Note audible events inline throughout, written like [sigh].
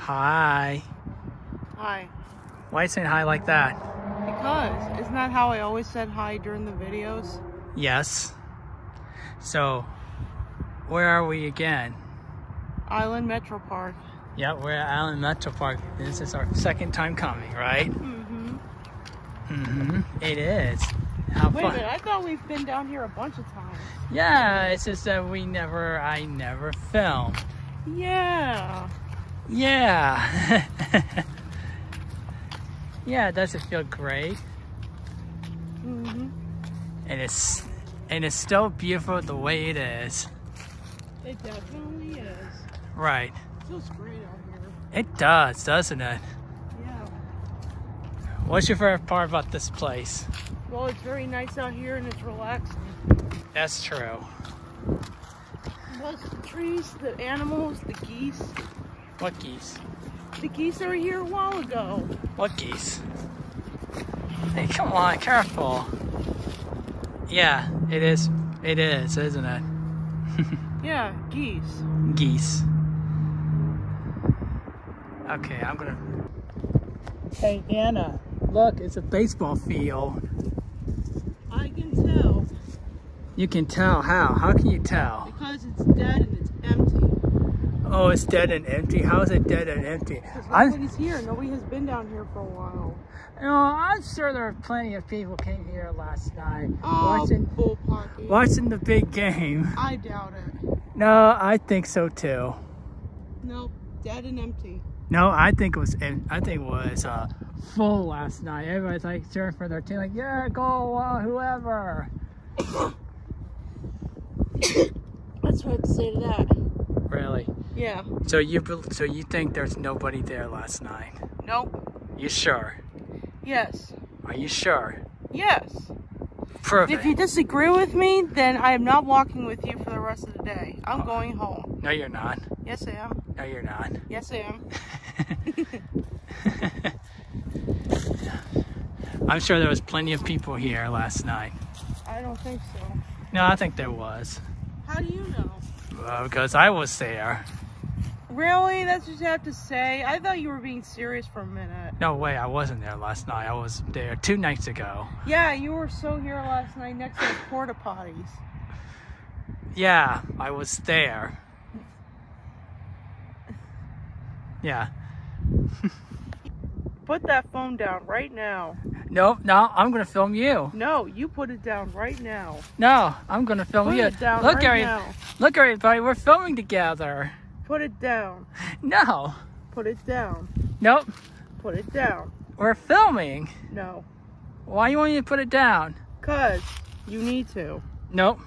Hi. Hi. Why are you saying hi like that? Because isn't that how I always said hi during the videos? Yes. So, where are we again? Island Metro Park. Yeah, we're at Island Metro Park. This is our second time coming, right? Mm-hmm. Mm-hmm. It is. How Wait a minute, I thought we've been down here a bunch of times. Yeah, it's just that we never, I never film. Yeah. Yeah. [laughs] yeah, it does it feel great? Mm-hmm. And it's, and it's still beautiful the way it is. It definitely is. Right. feels great out here. It does, doesn't it? Yeah. What's your favorite part about this place? Well, it's very nice out here and it's relaxing. That's true. Plus the trees, the animals, the geese. What geese? The geese are here a while ago. What geese? Hey, come on, careful. Yeah, it is. It is, isn't it? [laughs] Yeah, geese. Geese. Okay, I'm gonna. Hey, Anna, look, it's a baseball field. I can tell You can tell how. How can you tell? because it's dead and it's empty. Oh, it's dead and empty. How is it dead and empty? Nobody's here. Nobody has been down here for a while. you know, I'm sure there are plenty of people came here last night Oh, watching bull pocket. watching the big game. [laughs] I doubt it. No, I think so too. Nope, dead and empty. No, I think it was. I think it was uh, full last night. Everybody's like cheering for their team, like yeah, go uh, whoever. [coughs] That's what I'd say to that. Really? Yeah. So you so you think there's nobody there last night? Nope. You sure? Yes. Are you sure? Yes. Perfect. If you disagree with me, then I am not walking with you for the rest of the day. I'm going home. no, you're not. Yes, I am. No, you're not. Yes, I am. [laughs] I'm sure there was plenty of people here last night. I don't think so. No, I think there was. How do you know? Uh, because I was there. Really? That's what you have to say? I thought you were being serious for a minute. No way, I wasn't there last night. I was there two nights ago. Yeah, you were so here last night next to the porta potties. Yeah, I was there. [laughs] Yeah. [laughs] Put that phone down right now. Nope, no, I'm gonna film you. No, you put it down right now. No, I'm gonna film you. Put you. it down look, right every- now. look, everybody, we're filming together. Put it down. No, Put it down. nope, Put it down. we're filming. No. Why you want me to put it down? Cause you need to. Nope,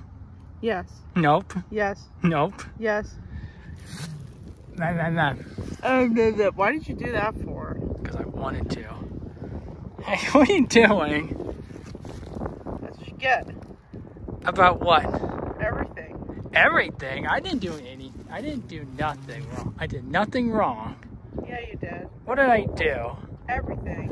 Yes. nope, Yes. nope. Yes. Nah, no, no. Oh, no, the- why did you do that for? Because I wanted to. Hey, [laughs] what are you doing? That's what you get. About what? Everything. Everything. I didn't do any. I didn't do nothing wrong. I did nothing wrong. Yeah, you did. What did I do? Everything.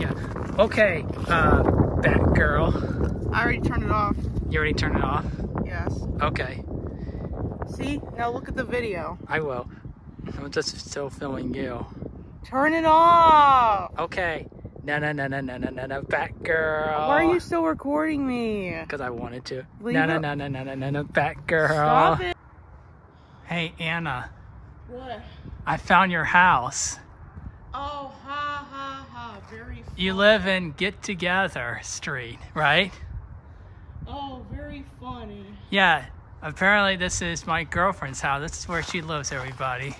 Yeah. Okay, uh, Batgirl. I already turned it off. You already turned it off? Yes. Okay, See? Now look at the video. I will. I'm just still filming you. Turn it off. Okay. No, no, no, no, no, no, no, no, Batgirl. Why are you still recording me? Because I wanted to. Leave No, no, it- no, no, no, no, no, no, Batgirl. Stop it. Hey, Anna. What? I found your house. Oh, ha, ha, ha. Very You live in Get Together Street, right? Oh, very funny. Yeah. Apparently, this is my girlfriend's house. This is where she lives, everybody.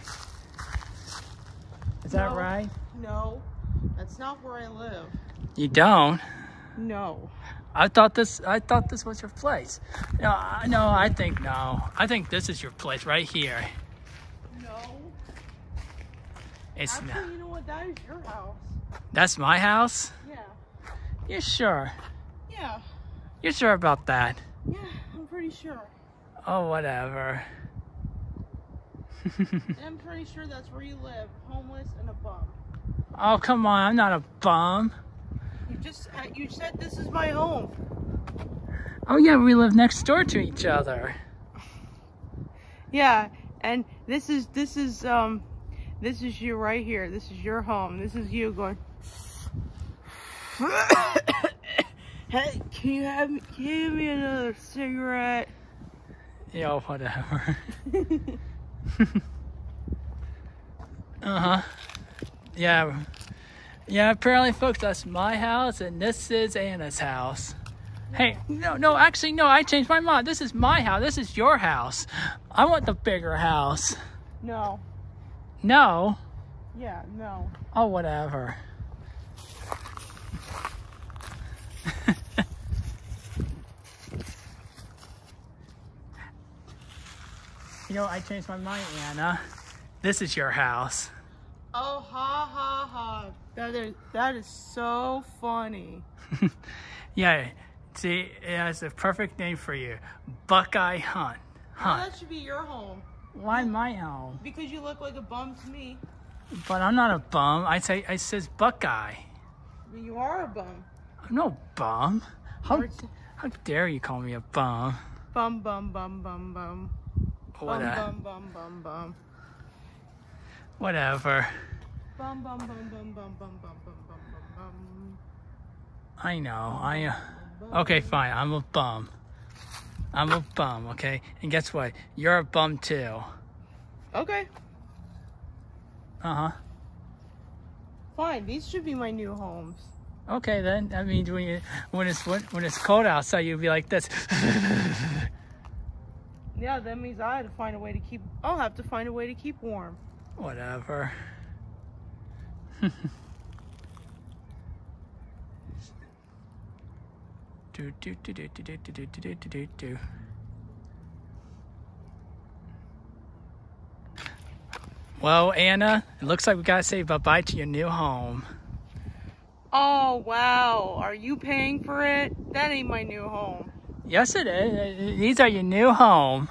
Is that No. right? No, that's not where I live. You don't? No. I thought this. I thought this was your place. No, I- no. I think no. I think this is your place right here. No. It's Actually, not. you know what? That is your house. That's my house. Yeah. You're sure? Yeah. You're sure about that? Yeah, I'm pretty sure. Oh, whatever. [laughs] I'm pretty sure that's where you live, homeless and a bum. oh, come on. I'm not a bum. You just you said this is my home. Oh yeah, we live next door to each other. Yeah, and this is this is um This is you right here. This is your home. This is you going. [coughs] hey, can you have me? Give me another cigarette. Yo, [laughs] whatever. [laughs] uh-huh. Yeah. Yeah, apparently, folks, that's my house, and this is Anna's house. Hey, no, no, actually, no, I changed my mind. This is my house. This is your house. I want the bigger house. No. No. Yeah, no. Oh, whatever. You know, I changed my mind, Anna. This is your house. Oh, ha ha ha. That is that is so funny. [laughs] Yeah, see, it has the perfect name for you. Buckeye Hunt. Well, Hunt. that should be your home Why my home? because you look like a bum to me. But I'm not a bum. I say, I says Buckeye. You are a bum. I'm no bum. How, how dare you call me a bum? Bum bum bum bum bum. What Bum bum bum bum bum. whatever. Bum bum bum bum bum bum bum bum bum bum I know. I. Uh, okay, fine. I'm a bum. I'm a bum. Okay, and guess what? You're a bum too. Okay, Uh huh. fine. These should be my new homes. Okay then. That means when you when it's when, when it's cold outside, you'll be like this. Yeah, that means I had to find a way to keep. I'll have to find a way to keep warm. Whatever. do do do do do do do do do do do. Well, Anna, it looks like we gotta say bye bye to your new home. Oh wow, are you paying for it? That ain't my new home. Yes, it is. These are your new home.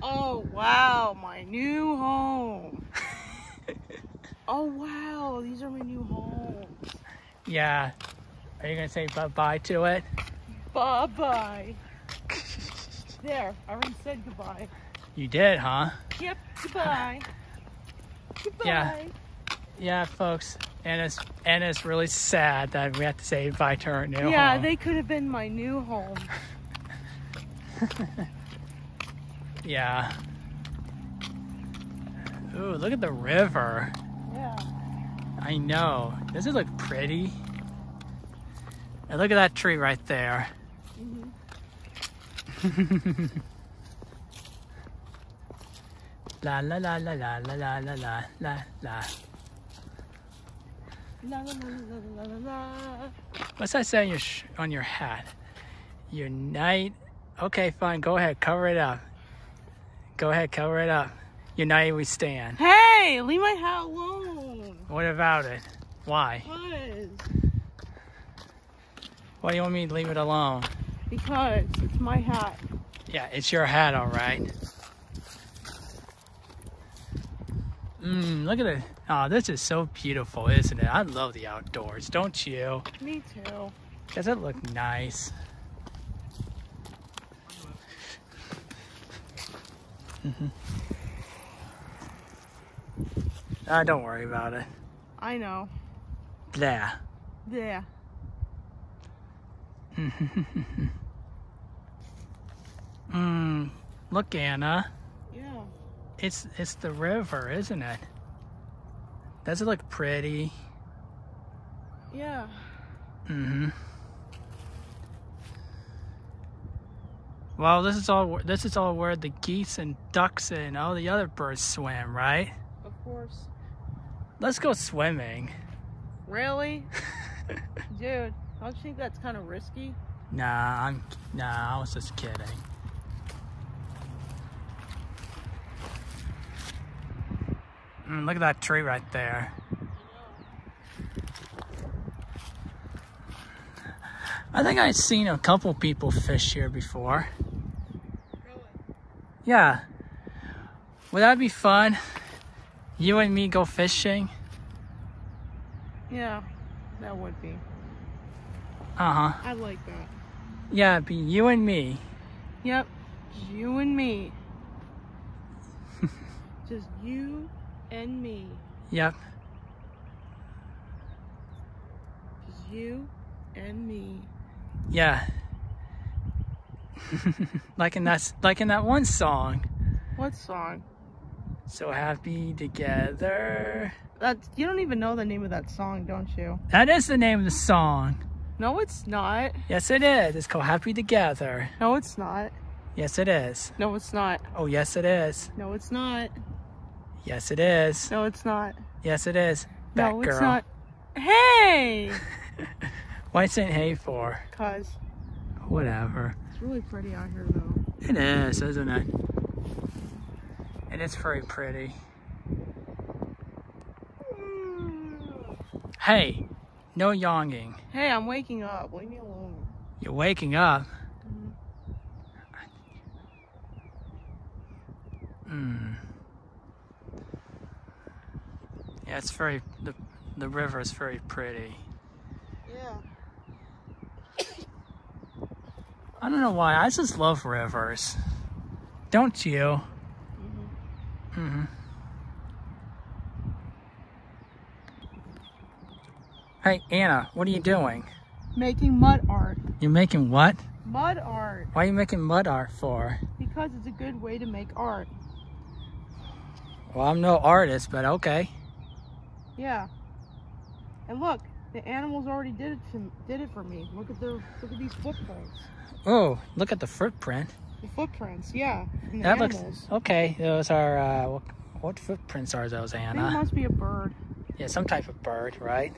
Oh wow, my new home. [laughs] oh wow, these are my new homes. Yeah. Are you gonna say bye bye to it? Bye bye. There, I already said goodbye. You did, huh? Yep, goodbye. [laughs] Goodbye. Yeah. Yeah, folks. Anna's it's really sad that we have to say bye to our new home. Yeah, home. they could have been my new home. [laughs] Yeah. Ooh, look at the river. Yeah. I know. Does it look pretty? And look at that tree right there. Mhm. [laughs] La la la la la la la la la la la. La, la, la. What's that say on your sh- on your hat? Unite. Okay, fine. Go ahead. Cover it up. Go ahead. Cover it up. United we stand. Hey, leave my hat alone. What about it? Why? Because, Why do you want me to leave it alone? because it's my hat. Yeah, it's your hat, all right. Mmm, look at it. Oh, this is so beautiful, isn't it? I love the outdoors, don't you? Me too. Does it look nice? Mhm. Ah, don't worry about it. I know. Blah. There. Mmm, [laughs] look, Anna. Yeah. It's it's the river, isn't it? Does it look pretty? Yeah. Mm-hmm. Well, this is all this is all where the geese and ducks and all the other birds swim, right? Of course. Let's go swimming. Really? [laughs] Dude, don't you think that's kind of risky? Nah, I'm nah, I was just kidding. Mm, look at that tree right there. I think I've seen a couple people fish here before. Yeah. Would that be fun? You and me go fishing? Yeah, that would be. Uh huh. I like that. Yeah, it'd be you and me. Yep. You and me. [laughs] Just you and me. Yep. You and me. Yeah. [laughs] like in that like in that one song. What song? So happy together. That you don't even know the name of that song, don't you? That is the name of the song. No, it's not. Yes, it is. It's called Happy Together. No, it's not. Yes, it is. No, it's not. Oh, yes, it is. No, it's not. Yes, it is. No, it's not. Yes, it is. Back no, girl. it's not. Hey! [laughs] Why saying hey for? Cause Whatever. it's really pretty out here, though. It is, isn't it? And It is very pretty. Hey, no yawning. Hey, I'm waking up. Leave me alone. You're waking up. Hmm. Yeah, it's very the the river is very pretty. Yeah. I don't know why. I just love rivers. Don't you? Mhm. Mhm. Hey, Anna, what are you doing? Making mud art. You're making what? Mud art. Why are you making mud art for? Because it's a good way to make art. Well, I'm no artist, but okay. Yeah. And look, the animals already did it to, did it for me. Look at their look at these footprints. Oh, look at the footprint. The footprints, yeah. The That animals. looks okay. Those are uh, what, what footprints are those, Anna? it must be a bird. Yeah, some type of bird, right?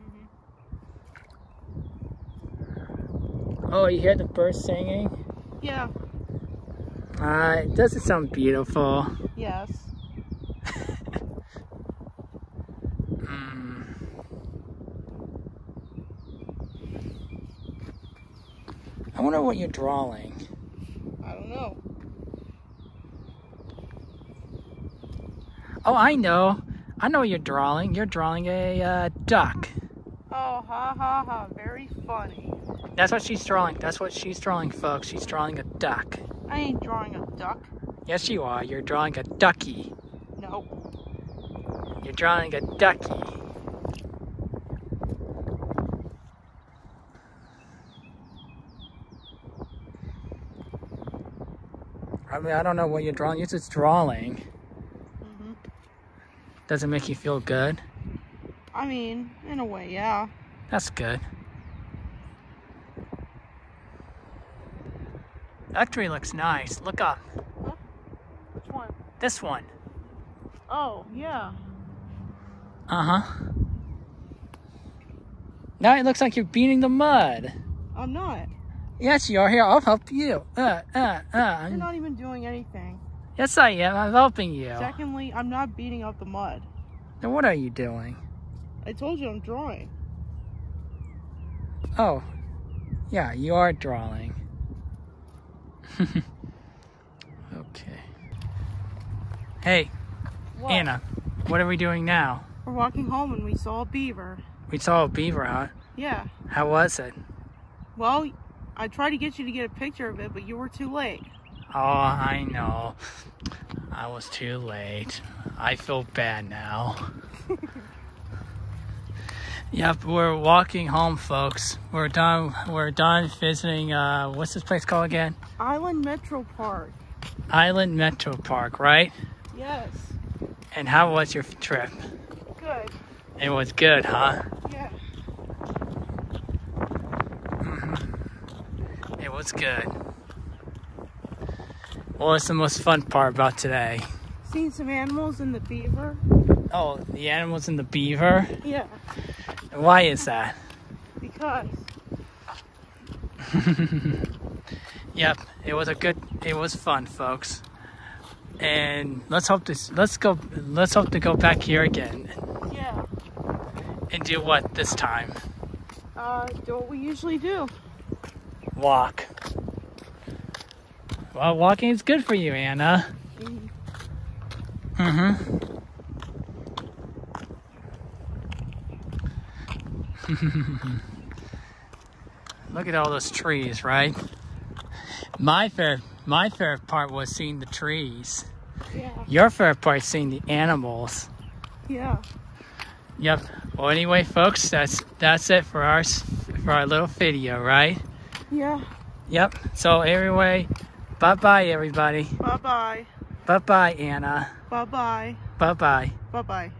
Mhm. Oh, you hear the birds singing? Yeah. Uh, does it sound beautiful? Yes. Mm. I wonder what you're drawing. I don't know. Oh, I know. I know what you're drawing. You're drawing a uh, duck. Oh, ha ha ha. Very funny. That's what she's drawing. That's what she's drawing, folks. She's drawing a duck. I ain't drawing a duck. Yes, you are. You're drawing a ducky. No. You're drawing a ducky. I mean, I don't know what you're drawing. You're just drawing. hmm Does it make you feel good? I mean, in a way, yeah. That's good. That tree looks nice. Look up. Which one? This one. Oh, yeah. Uh huh. Now it looks like you're beating the mud. I'm not. Yes, you are. Here, I'll help you. Uh, uh, uh. You're not even doing anything. Yes, I am. I'm helping you. Secondly, I'm not beating up the mud. Then what are you doing? I told you I'm drawing. Oh, yeah, you are drawing. [laughs] okay. Hey, What? Anna, what are we doing now? We're walking home and we saw a beaver. We saw a beaver, huh? Yeah. How was it? Well, I tried to get you to get a picture of it, but you were too late. Oh, I know. I was too late. I feel bad now. [laughs] yep, we're walking home, folks. We're done. We're done visiting. Uh, what's this place called again? Island Metro Park. Island Metro Park, right? Yes. And how was your trip? Good. It was good, huh? Was good. What was the most fun part about today? Seeing some animals in the beaver. Oh, the animals and the beaver. Yeah. Why is that? Because. [laughs] Yep, it was a good. It was fun, folks. And let's hope this. Let's go. Let's hope to go back here again Yeah. and do what this time? Uh, do what we usually do walk. Well, walking is good for you, Anna. Mm-hmm. [laughs] Look at all those trees, right? My fair, my fair part was seeing the trees. Yeah. Your fair part seeing the animals. Yeah. Yep. Well, anyway, folks, that's that's it for our for our little video, right? Yeah. Yep. So anyway, bye-bye, everybody. Bye-bye. Bye-bye, Anna. Bye-bye. Bye-bye. Bye-bye.